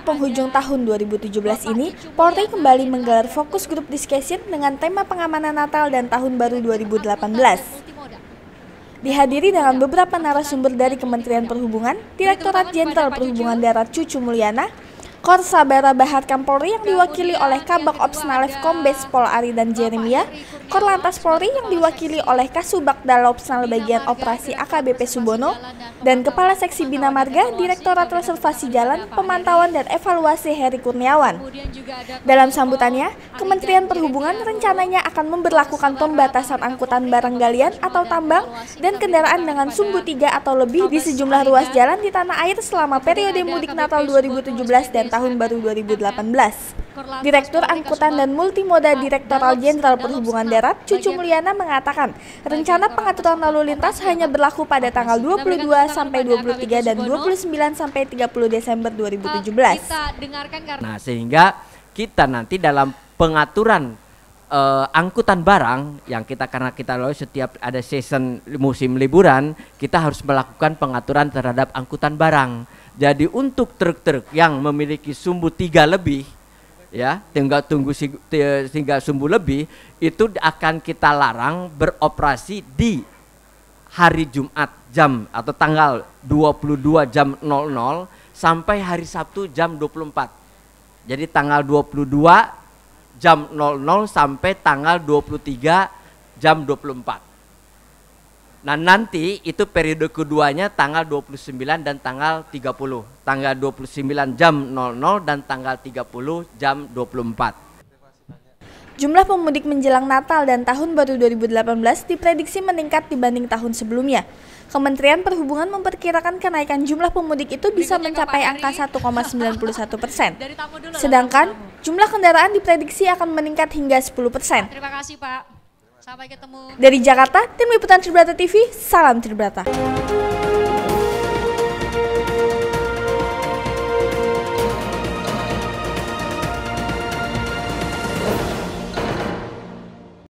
penghujung tahun 2017 ini, Polri kembali menggelar fokus grup discussion dengan tema pengamanan Natal dan Tahun Baru 2018. Dihadiri dengan beberapa narasumber dari Kementerian Perhubungan, Direktorat Jenderal Perhubungan Darat Cucu Mulyana, Korsabara Bahar Kampolri yang diwakili oleh Kabak Ops Nalef Kombes Pol Ari dan Jeremia, Korlantas Polri yang diwakili oleh Kasubag Dalopsnal Bagian Operasi AKBP Subono, dan Kepala Seksi Bina Marga Direktorat Reservasi Jalan, Pemantauan dan Evaluasi Heri Kurniawan. Dalam sambutannya, Kementerian Perhubungan rencananya akan memperlakukan pembatasan angkutan barang galian atau tambang dan kendaraan dengan sumbu tiga atau lebih di sejumlah ruas jalan di tanah air selama periode mudik Natal 2017 dan Tahun Baru 2018. Direktur Angkutan dan Multimoda Direktoral Jenderal Perhubungan Darat, Cucu Mulyana mengatakan, rencana pengaturan lalu lintas hanya berlaku pada tanggal 22 sampai 23 dan 29 sampai 30 Desember 2017. Nah, sehingga kita nanti dalam pengaturan uh, angkutan barang yang kita karena kita lalu setiap ada season musim liburan, kita harus melakukan pengaturan terhadap angkutan barang. Jadi untuk truk-truk yang memiliki sumbu tiga lebih ya tinggal tunggu tinggal sumbu lebih itu akan kita larang beroperasi di hari Jumat jam atau tanggal 22 jam 00 sampai hari Sabtu jam 24. Jadi tanggal 22 jam 00 sampai tanggal 23 jam 24. Nah nanti itu periode keduanya tanggal 29 dan tanggal 30. Tanggal 29 jam 00 dan tanggal 30 jam 24. Jumlah pemudik menjelang Natal dan Tahun Baru 2018 diprediksi meningkat dibanding tahun sebelumnya. Kementerian Perhubungan memperkirakan kenaikan jumlah pemudik itu bisa mencapai angka 1,91 persen. Sedangkan jumlah kendaraan diprediksi akan meningkat hingga 10 persen. Terima kasih Pak. Sampai ketemu. Dari Jakarta, tim liputan Tribrata TV, salam Tribrata.